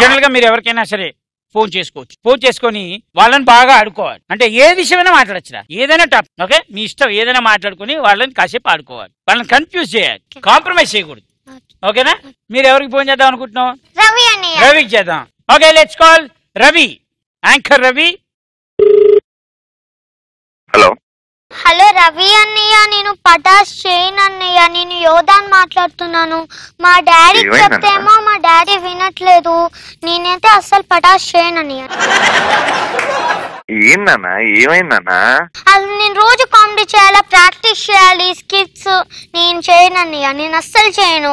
A: జనరల్గా మీరు ఎవరికైనా సరే ఫోన్ చేసుకోవచ్చు. ఫోన్ చేసుకొని వాళ్ళని బాగా ఆడుకోవాలి. అంటే ఏ విషయమైనా మాట్లాడచ్చురా. ఏదైనా టాప్ ఓకే? మీ ఇష్టం ఏదైనా మాట్లాడుకొని వాళ్ళని కాసేపు ఆడుకోవాలి. వాళ్ళని కన్ఫ్యూజ్ చేయాలి. కాంప్రమైజ్ చేయకూడదు. ఓకేనా? మీరు ఎవరికి ఫోన్ చేద్దాం అనుకుంటున్నాం
S: రవి
A: రవికి చేద్దాం. Okay let's call Ravi. Anchor Ravi.
X: Hello
S: hello Ravi అన్నయ్య నేను పటాస్ చేయను అన్నయ్య నేను యోధాన్ మాట్లాడుతున్నాను. మా డాడీ
X: ఏమైందన్నా?
S: చెప్తేమో మా డాడీ వినట్లేదు. నేనైతే అస్సలు పటాస్ చేయను అన్నయ్య.
X: ఏందన్నా? ఏమైందన్నా?
S: అది నేను రోజు కామెడీ చేయాలా ప్రాక్టీస్ చేయాలి స్కిట్స్. నేను చేయను అన్నయ్య నేను అస్సలు చేయను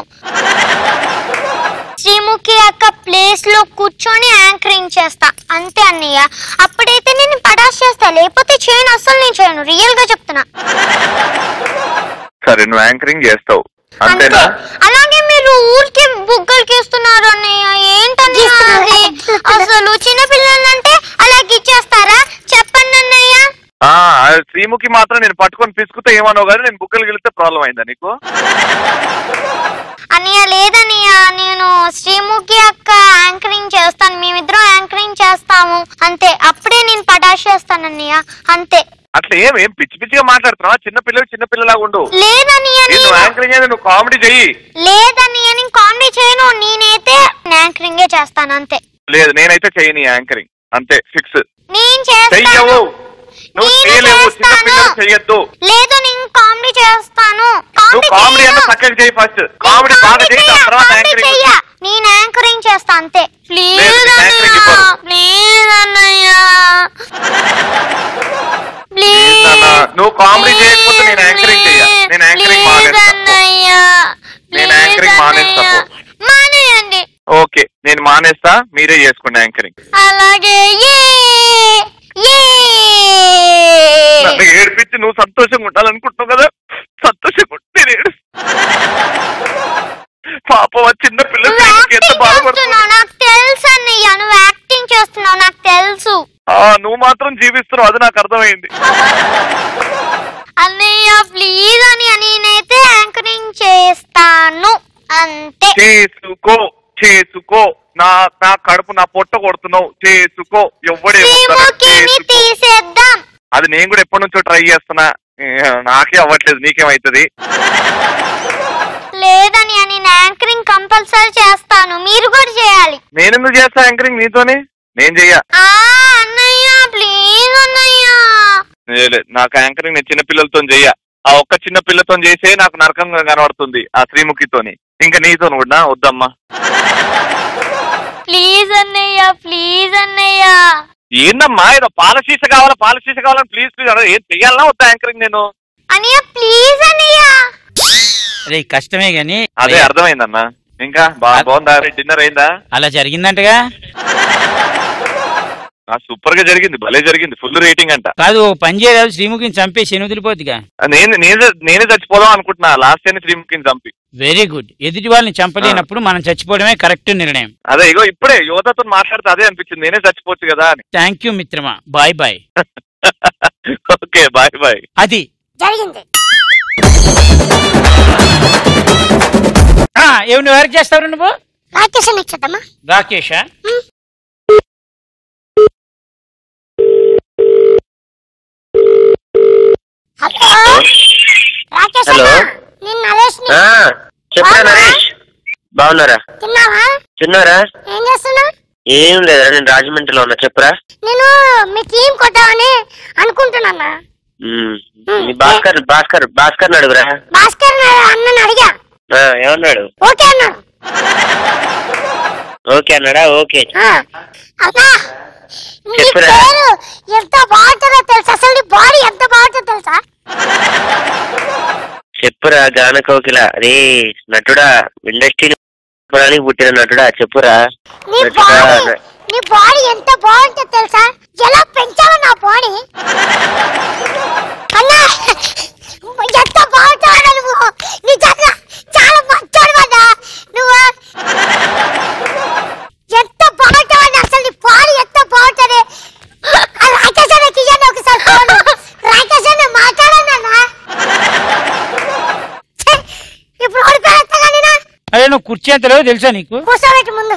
S: శ్రీముఖి అక్క ప్లేస్లో కూర్చొని యాంకరింగ్ చేస్తా. అంతే అన్నయ్య. అప్పుడైతే నేను పటాస్ చేస్తా. లేకపోతే చేయను. అస్సలు నేను చేయను. రియల్గా చెప్తున్నా.
X: సరే నువ్వు యాంకరింగ్ చేస్తావు. అంతేనా?
S: అలాగే మీరు ఊరికి బుగ్గలకి ఇస్తున్నారు అన్నయ్య. ఏంటన్నయ్య? అసలు చిన్న పిల్లలంటే అలాగే ఇచ్చేస్తారా?
X: ఆ శ్రీముఖి మాత్రం నేను పట్టుకొని పిసుకుతే ఏమన్నావు కానీ నేను బుక్కలు గెలిస్తే ప్రాబ్లం అయిందా నీకు?
S: అన్నయ్య లేదన్నయ్య నేను శ్రీముఖి అక్క యాంకరింగ్ చేస్తాను. మేమిద్దరం యాంకరింగ్ చేస్తాము. అంతే. అప్పుడే నేను పటాష్ చేస్తాను అన్నయ్య అంతే.
X: అట్లా ఏం ఏం పిచ్చి పిచ్చిగా మాట్లాడుతున్నావా? చిన్న పిల్లలు చిన్న పిల్లలాగా ఉండు.
S: లేదన్నయ్య
X: నువ్వు యాంకరింగ్ నువ్వు కామెడీ చెయ్యి.
S: లేదన్నయ్య నేను కామెడీ చేయను. నేనైతే యాంకరింగే చేస్తాను అంతే.
X: లేదు నేనైతే చేయని యాంకరింగ్ అంతే ఫిక్స్
S: నేను చేస్తాను.
X: నువ్వు
S: లేదు నేను కామెడీ చేస్తాను.
X: కామెడీ కామెడీ
S: నేను యాంకరింగ్ చేస్తా అంతే. నువ్వు
X: కామెడీ చేయకపోతే నేను మానేస్తా. మానేయండి.
S: ఓకే నేను
X: మానేస్తా మీరే చేసుకోండి యాంకరింగ్
W: అలాగే. ఏ ఏ
X: ఏడిపించి నువ్వు సంతోషంగా ఉండాలనుకుంటున్నావు కదా? సంతోషంగా ఉంటే నేను పాపం ఆ చిన్న పిల్ల ఎంత బాధపడుతుంది
W: చేస్తున్నావు? నాకు తెలుసు అన్నయ్య నువ్వు యాక్టింగ్ చేస్తున్నావు నాకు తెలుసు.
X: ఆ, నువ్వు మాత్రం జీవిస్తున్నావు అది నాకు అర్థమైంది.
W: అన్నయ్య ప్లీజ్ అని నేనైతే యాంకరింగ్ చేస్తాను. అంతే.
X: చేసుకో చేసుకో. నా నా కడుపు నా పొట్ట కొడుతున్నావు. చేసుకో. ఎవ్వడే
W: శ్రీముఖిని తీసేద్దాం.
X: అది నేను కూడా ఎప్పటి నుంచో ట్రై చేస్తున్నా. నాకే అవ్వట్లేదు నీకేమైతుంది?
W: లేదని అని నేను యాంకరింగ్ కంపల్సరీ చేస్తాను. మీరు కూడా చేయాలి.
X: నేనెందుకు చేస్తా యాంకరింగ్ నీతోని? నేను చెయ్య.
W: అన్నయ్య ప్లీజ్ అన్నయ్య.
X: నాకు యాంకరింగ్ నేను చిన్న పిల్లలతో చెయ్య. ఆ ఒక్క చిన్న పిల్లతో చేసే నాకు నరకంగా కనబడుతుంది ఆ శ్రీముఖితోని. ఇంకా నీతో కూడా వద్దమ్మా.
W: ప్లీజ్ అన్నయ్య ప్లీజ్ అన్నయ్య.
X: ఏందమ్మా? ఏదో పాల సీస కావాలా? పాల సీస కావాలని ప్లీజ్ ప్లీజ్ ఏం చెయ్యాలన్నా వద్దా యాంకరింగ్ నేను?
W: ప్లీజ్
A: అరే కష్టమే గాని.
X: అదే అర్థమైందన్నా ఇంకా బాగా బాగుందా? డిన్నర్ అయిందా?
A: అలా జరిగిందంటగా?
X: సూపర్గా జరిగింది. భలే జరిగింది. ఫుల్ రేటింగ్ అంట.
A: కాదు ఓ పని చేయరాదు శ్రీముఖిని చంపేసి ఎనుదిరిపోద్దిగా
X: నేను నేనే నేనే చచ్చిపోదాం అనుకుంటున్నా. లాస్ట్ టైం శ్రీముఖిని చంపి.
A: Very good. ఎదుటి వాళ్ళని చంపలేనప్పుడు మనం చచ్చిపోవడమే కరెక్ట్ నిర్ణయం.
X: అదే ఇగో ఇప్పుడే యువతతో మాట్లాడితే అదే అనిపించింది. నేనే చచ్చిపోవచ్చు కదా అని.
A: థ్యాంక్ యూ మిత్రమా. Bye bye
X: okay bye bye
A: అది.
W: జరిగింది.
A: ఆ, ఏమి నువ్వు ఎవరికి చేస్తావు నువ్వు?
W: రాకేష్?
A: రాకేషా
W: హలో? రాకేష్
Y: హలో.
W: నేను
Y: నరేష్ని నరేష్? బాగున్నారా?
W: తిన్నావా?
Y: తిన్నారా?
W: ఏం
Y: లేదురా నేను రాజమండ్రిలో ఉన్నా. చెప్పరా?
W: నేను మీ టీం కొట్టామని అనుకుంటున్నా
Y: భాస్కర్ భాస్కర్ భాస్కర్ అడుగురా.
W: భాస్కర్ అన్నని అడిగా.
Y: ఆ, ఏమన్నాడు?
W: ఓకే అన్నాడు.
Y: ఓకే అన్నాడా? ఓకే.
W: అన్నా
Y: చెప్పురా.
W: పేరు ఎంత బాగుంటుందో తెలుసా? అసలు బాడీ ఎంత బాగుంటుందో తెలుసా?
Y: చెప్పురా గాన కోకిల. అరే నటుడా ఇండస్ట్రీ పుట్టిన నటుడా చెప్పురా.
W: నీ
Y: నటుడా
W: బాడీ
Y: న-
W: నీ బాడీ ఎంత బాగుంటుందో తెలుసా? ఎలా పెంచావు నా బాడీ? అన్నా ఎంత బాగుంటావు నువ్వు. నిజంగా చాలా మంచోడు కదా నువ్వు. ఎంత బాగుంటావు అసలు నీ బాడీ ఎంత బాగుంటుంది ఆ రాకేష్ అన్నకి ఇయ్యండి ఒకసారి ఫోన్ రాకేష్ అన్న మాట్లాడన్నా ఇప్పుడు ఓడిపోయేస్తా కానీ నా
A: ఎంత లేవో తెలుసా నీకు?
W: ముందు.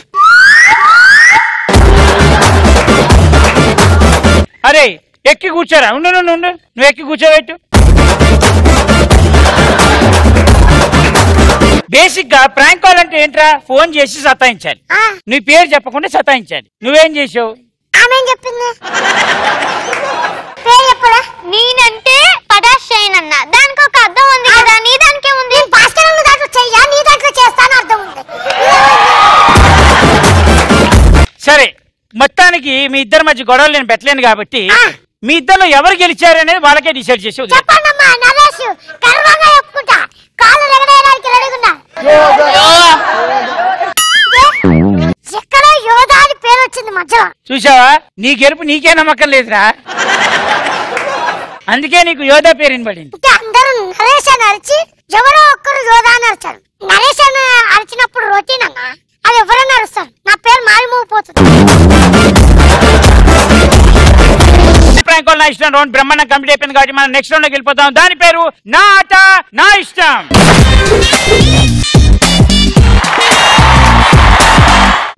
A: అరే ఎక్కి కూర్చోరా. ఉండు ఉండు ఉండు. నువ్వు ఎక్కి కూర్చోబెట్టు. బేసిక్గా ప్రాంక్ కాల్ అంటే ఏంట్రా? ఫోన్ చేసి సతాయించాలి. నీ పేరు చెప్పకుండా సతాయించాలి. నువ్వేం చేసావు?
W: ఆమె చెప్పింది? పేరు చెప్పడా నేనంటే పడాష్ చేయను అన్న దానికి ఒక అర్థం ఉంది కదా. నీ దానికే ఉంది
A: సరే మొత్తానికి మీ ఇద్దరి మధ్య గొడవలు నేను పెట్టలేను కాబట్టి మీ ఇద్దరిలో ఎవరు గెలిచారు అనేది వాళ్ళకే డిసైడ్ చేసి చూసావా? నీ గెలుపు నీకే నమ్మకం లేదురా. అందుకే నీకు యోధా పేరు వినబడింది.
W: అందరూ నరేష్ అని అరిచి ఎవరో ఒక్కరు యోధా అని అరిచారు. నరేష్ అని అరిచినప్పుడు రొటీన్ అన్న అది ఎవరైనా అరుస్తారు. నా పేరు మారిమోగిపోతుంది
A: ప్రాంక్ కాల్ నా ఇష్టం రౌండ్ బ్రహ్మాండం కంప్లీట్ అయిపోయింది కాబట్టి మనం నెక్స్ట్ రౌండ్ వెళ్ళిపోతాం. దాని పేరు నా ఆట నా ఇష్టం.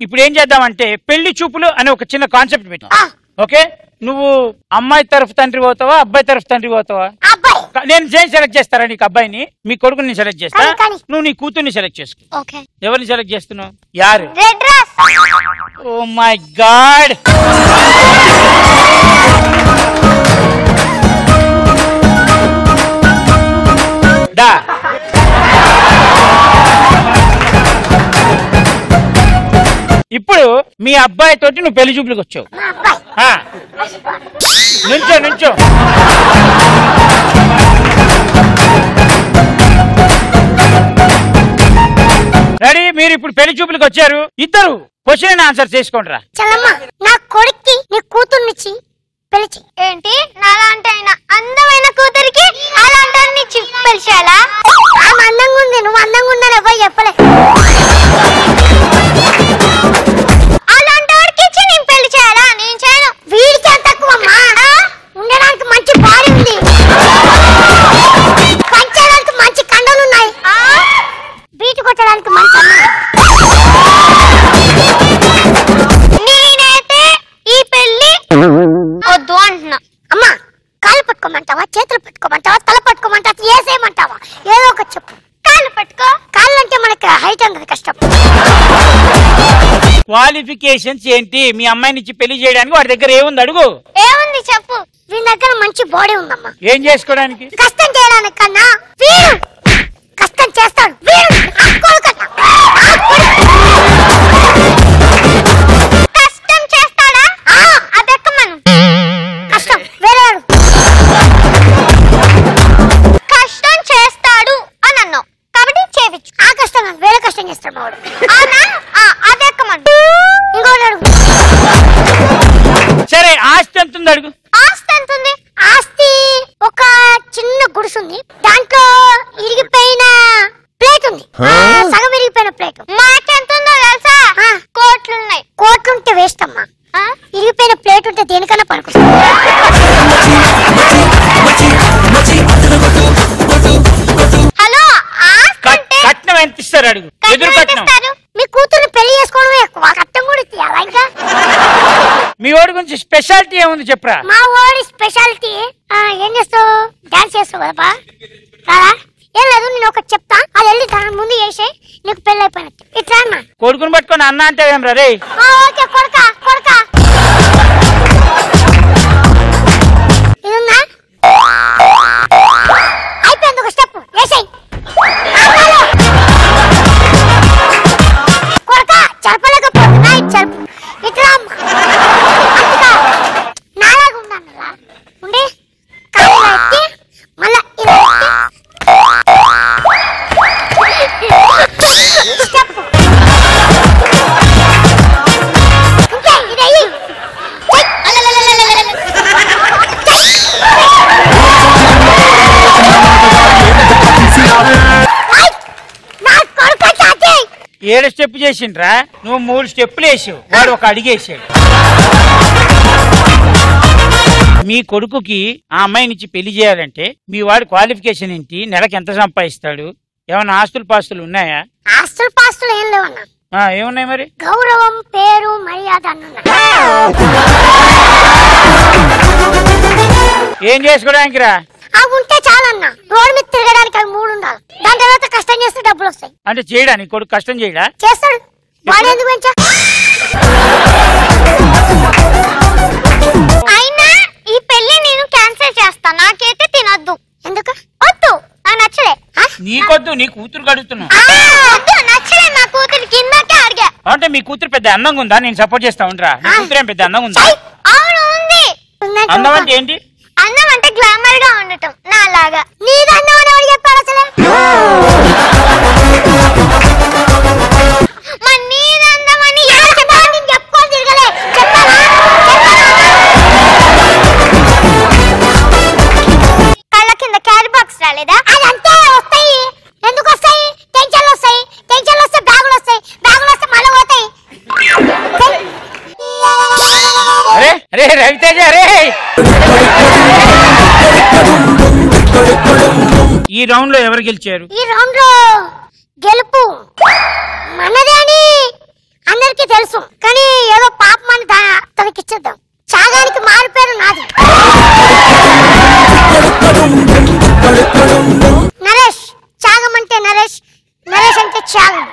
A: ఇప్పుడు ఏం చేద్దామంటే పెళ్ళి చూపులు అనే ఒక చిన్న కాన్సెప్ట్ పెట్టాం. ఓకే నువ్వు అమ్మాయి తరఫు తండ్రి పోతావా అబ్బాయి తరఫు తండ్రి పోతావా? నేను జైన్ సెలెక్ట్ చేస్తారా నీకు అబ్బాయిని? మీ కొడుకుని నేను సెలెక్ట్ చేస్తా? నువ్వు నీ కూతుర్ని సెలెక్ట్ చేసుకో. ఎవరిని సెలెక్ట్ చేస్తున్నావు? యారు. Oh my God! దా ఇప్పుడు మీ అబ్బాయి తోటి నువ్వు పెళ్ళి చూపులకు వచ్చావు. నుంచో నుంచో రెడీ? మీరు ఇప్పుడు పెళ్ళి చూపులకు వచ్చారు. ఇద్దరు క్వశ్చన్ ఆన్సర్ చేసుకోండి రా
W: చలమ్మ నా కొడుక్కి నీ కూతుర్నిచ్చి పిలిచి ఏంటి? నాలాంటి ఆయన అందమైన కూతురికి అలాంటి ఇచ్చి పిలిచాలా ఆమె అందంగా ఉంది నువ్వు అందంగా ఉందని ఎవరు చెప్పలే. అలాంటి వాడికి ఇచ్చి నేను పెళ్ళి చేయాలా? నేను కొట్టడానికి మంచి నేనైతే ఈ పెళ్ళి వద్దు అంటున్నా. అమ్మా కాళ్ళు పట్టుకోమంటావా చేతులు పట్టుకోమంటావా తల పట్టుకోమంటావా ఏసేయమంటావా ఏదో ఒక చెప్పు. కాళ్ళు పట్టుకో కాళ్ళు అంటే మనకి హైట్ అనేది కష్టం.
A: క్వాలిఫికేషన్స్ ఏంటి? మీ అమ్మాయిని ఇచ్చి పెళ్ళి చేయడానికి వాడి దగ్గర ఏముంది అడుగు.
W: ఏముంది చెప్పు. వీని దగ్గర మంచి బాడీ ఉందమ్మా.
A: ఏం చేసుకోవడానికి?
W: కష్టం చేయడానికి కన్నా కష్టం చేస్తాడు. కష్టం చేస్తాడా? ఆ, అది ఎక్కమను. కష్టం వేరేవాడు. కష్టం చేస్తాడు అని అన్నావు. కాబట్టి చేపించు. ఆ కష్టం కాదు, వేరే కష్టం చేస్తాడు మా వాడు. అవునా ఆ, అది ఎక్కమను. అడుగు.
A: సరే ఆస్తి ఎంత ఉంది అడుగు. వాడి గురించి స్పెషాలిటీ ఏముంది చెప్పరా?
W: మా వాడి స్పెషాలిటీ ఏం చేస్తావు? డాన్స్ చేస్తావు కదా రాదా ఏం లేదు నేను ఒకటి చెప్తా. అది వెళ్ళి దాని ముందు చేసే నీకు పెళ్ళి అయిపోయినట్టు. ఇట్లా అన్నా?
A: కొడుకుని పట్టుకొని అన్న అంటే ఏం రా
W: ఓకే కొడక కొడక. ఇది
A: ఏడు స్టెప్ చేసిండ్రా? నువ్వు మూడు స్టెప్పులు వేసావు. వాడు ఒక అడిగేసాడు మీ కొడుకుకి ఆ అమ్మాయిని ఇచ్చి పెళ్ళి చేయాలంటే మీ వాడి క్వాలిఫికేషన్ ఏంటి? నెలకి ఎంత సంపాదిస్తాడు? ఏమైనా ఆస్తులు పాస్తులు ఉన్నాయా?
W: ఆస్తులు పాస్తులు ఏం
A: ఆ, ఏమున్నాయి మరి?
W: గౌరవం పేరు మర్యాద అన్న
A: ఏం చేసుకోవడానికి రా?
W: అవి ఉంటే చాలన్నా రోడ్డు మీద తిరగడానికి అవి మూడు ఉండాలి దాని తర్వాత కష్టం చేస్తే డబ్బులు వస్తాయి
A: అంటే చేయడా? నీ కొడుకు కష్టం చేయడా?
W: చేస్తాడు. వాడు ఎందుకు పెంచా? అయినా ఈ పెళ్ళి నేను క్యాన్సిల్ చేస్తా. నాకైతే తినొద్దు. ఎందుకు? వద్దు. నాకు నచ్చలే. ఆ?
A: నీకొద్దు నీ కూతురు
W: వద్దు. నచ్చలే నా కూతురు కిందకే అడిగా
A: అంటే మీ కూతురు పెద్ద అందంగా ఉందా? నేను సపోర్ట్ చేస్తా ఉండరా. మీ కూతురు ఏం పెద్ద అందంగా ఉందా?
W: అవును ఉంది.
A: అందం అంటే ఏంటి?
W: అందం అంటే గ్లామర్గా ఉండటం. నా లాగా నీది అందం అని ఎవరు చెప్పాడు అసలు?
A: అరే రవితేజ అరే! ఈ రౌండ్లో ఎవరు గెలిచారు?
W: ఈ రౌండ్లో గెలుపు మనదే అని అందరికి తెలుసు. కానీ ఏదో పాపం అని తనకి ఇచ్చేద్దాం. చాగానికి మారు పేరు నాది. నరేష్ చాగం అంటే నరేష్. నరేష్ అంటే
A: చాగం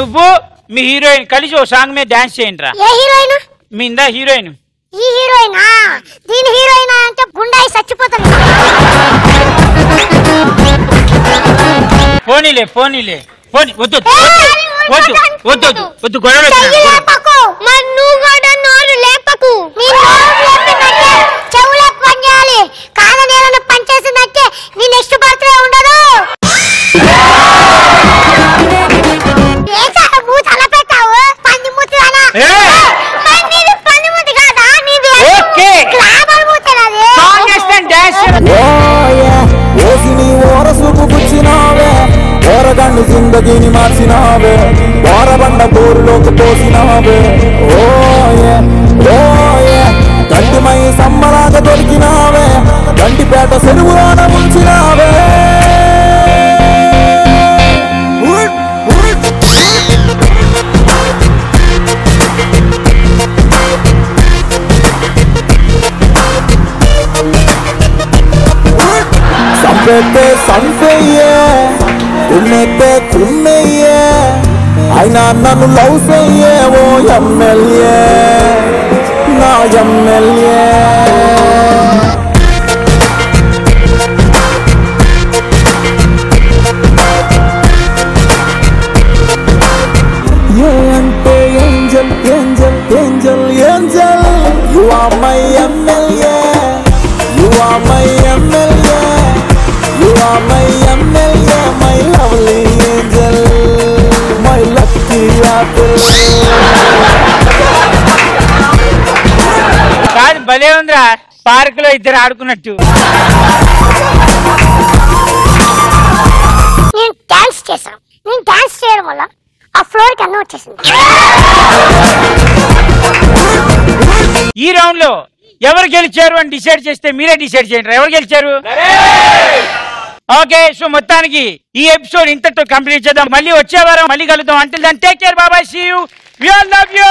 A: నువ్వు మీ హీరోయిన్ కలిసి ఓ సాంగ్ మీద డాన్స్ చేయండి రా
W: ఏ హీరోయిన్?
A: మీ ఇందా హీరోయిన్.
W: ఈ హీరోయినా? దీని హీరోయినా అంటే గుండాయి చచ్చిపోతాను
A: పోనీలే పోనీలే. పోనీ వద్దు వద్దు వద్దు వద్దు వద్దు గొడవ
W: చెయ్యి లేపకు. మరి నువ్వు కూడా నోరు లేపకు. నీ నోరు లేపినట్టే చెవులే పని చేయాలి. కాదని ఏదైనా పని నీ నెక్స్ట్ బర్త్డే ఉండదు.
Z: ఓరగండు జిందగీని మార్చినావే. ఓరబండ బోరులోకి పోసినావే. ఓయే ఓయే గంటిమై సమ్మలాగా దొరికినావే. గంటిపేట చెరువులోన ముంచినావే. సంపెట్టే సంపెయ్యే తుమ్మెత్తే కుమ్మెయ్యే అయినా నన్ను లవ్ చెయ్యే ఓ ఎమ్మెల్యే నా ఎమ్మెల్యే ఏ అంటే angel angel angel angel you are my MLA lovely angel my lucky apple
A: కాదు భలే ఉందిరా. పార్క్లో ఇద్దరు ఆడుకున్నట్టు.
W: నేను డాన్స్ చేశాను. నేను డాన్స్ చేయడం వల్ల ఆ ఫ్లోర్కి అన్నం వచ్చేసింది.
A: ఈ రౌండ్లో ఎవరు గెలిచారు అని డిసైడ్ చేస్తే మీరే డిసైడ్ చేయండి ఎవరు గెలిచారు? ఓకే సో మొత్తానికి ఈ ఎపిసోడ్ ఇంతతో కంప్లీట్ చేద్దాం. మళ్ళీ వచ్చే వారం మళ్ళీ కలుద్దాం. అంటే దాన్ని టేక్ కేర్ బాబాయ్ see you you love you